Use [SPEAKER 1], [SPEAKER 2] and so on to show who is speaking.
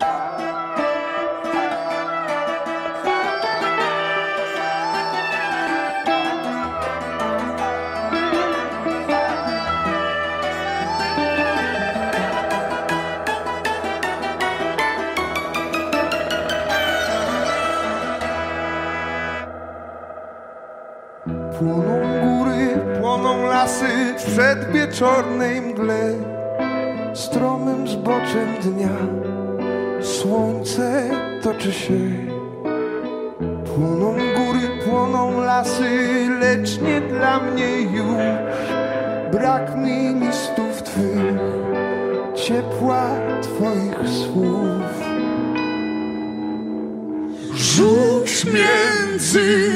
[SPEAKER 1] Płoną góry, płoną lasy w przedwieczornej mgle, stromym zboczem dnia. Słońce toczy się. Płoną góry, płoną lasy, lecz nie dla mnie już. Brak mi listów twych, ciepła twoich słów.
[SPEAKER 2] Rzuć między